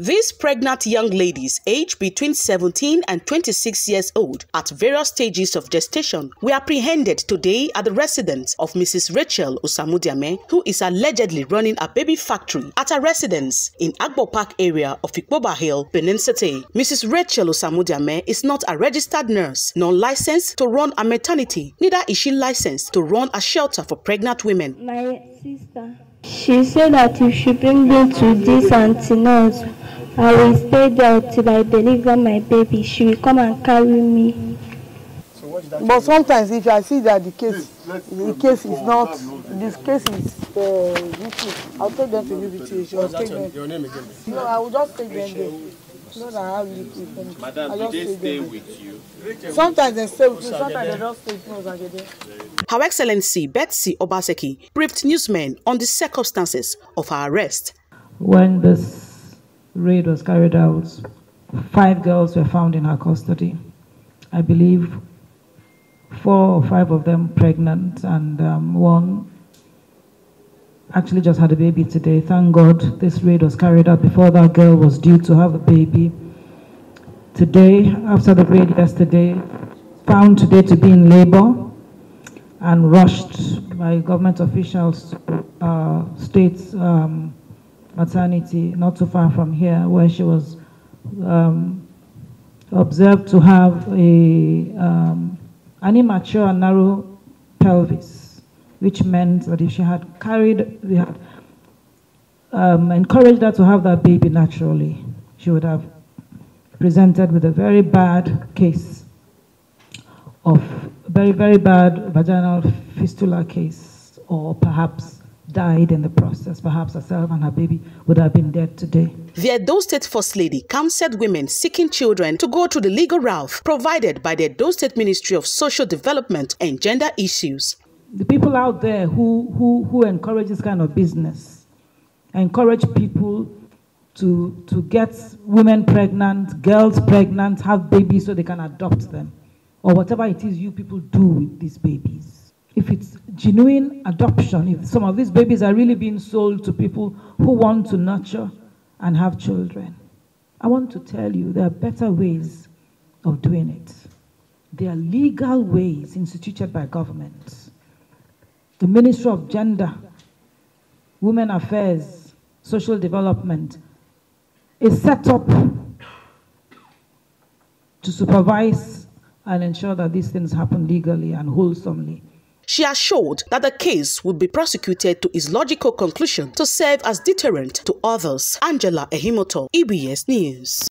These pregnant young ladies, aged between 17 and 26 years old, at various stages of gestation, were apprehended today at the residence of Mrs. Rachel Osamudiame, who is allegedly running a baby factory at her residence in Agbo Park area of Ikpoba Hill, Benin City. Mrs. Rachel Osamudiame is not a registered nurse, nor licensed to run a maternity, neither is she licensed to run a shelter for pregnant women. My sister. She said that if she bring me to this antenatal, I will stay there till I deliver my baby. She will come and carry me. But sometimes if I see that the case, the case is not, this case is uh, weak, I'll take them to UBT. I'll take them. Your name again? No, I will just take them there. No, that I have me. Madam, just they stay them. with you? Sometimes they stay with me, sometimes they just stay with me. Osagede. Her Excellency Betsy Obaseki briefed newsmen on the circumstances of her arrest. When this raid was carried out, five girls were found in her custody. I believe four or five of them pregnant, and um, one actually just had a baby today. Thank God this raid was carried out before that girl was due to have a baby. Today, after the raid yesterday, found today to be in labor and rushed by government officials to uh, um, maternity not too far from here, where she was um, observed to have a um, an immature and narrow pelvis, which meant that if she had carried, we had um, encouraged her to have that baby naturally, she would have presented with a very bad case of very, very bad vaginal fistula case, or perhaps died in the process. Perhaps herself and her baby would have been dead today. The Edo State First Lady counseled women seeking children to go through the legal route provided by the Edo State Ministry of Social Development and Gender Issues. The people out there who, who, who encourage this kind of business, encourage people to, to get women pregnant, girls pregnant, have babies so they can adopt them, or whatever it is you people do with these babies. If it's genuine adoption, if some of these babies are really being sold to people who want to nurture and have children, I want to tell you there are better ways of doing it. There are legal ways instituted by government. The Ministry of Gender, Women Affairs, Social Development is set up to supervise and ensure that these things happen legally and wholesomely. She assured that the case would be prosecuted to its logical conclusion to serve as deterrent to others. Angela Ehimoto, EBS News.